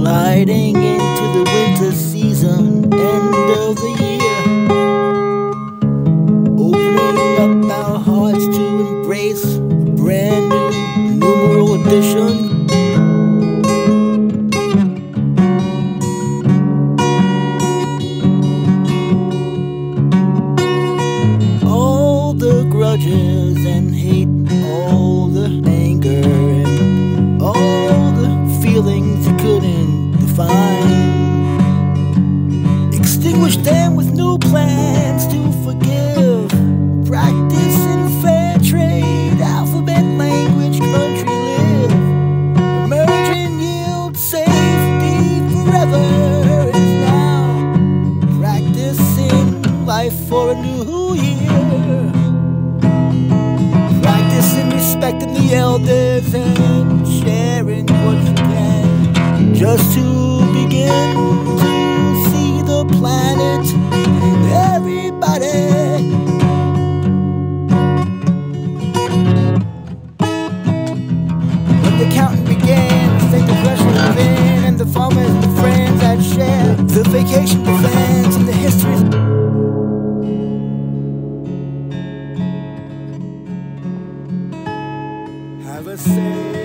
Sliding into the winter season, end of the year. Opening up our hearts to embrace a brand new numeral edition. All the grudges and Extinguish them with new plans to forgive. Practice in fair trade, alphabet, language, country live. Emerge and yield safety forever is now. Practicing life for a new year. Practicing respecting the elders and sharing what you can just to planet. And everybody. the farmers and the friends I'd share The vacation plans and the history Have a say.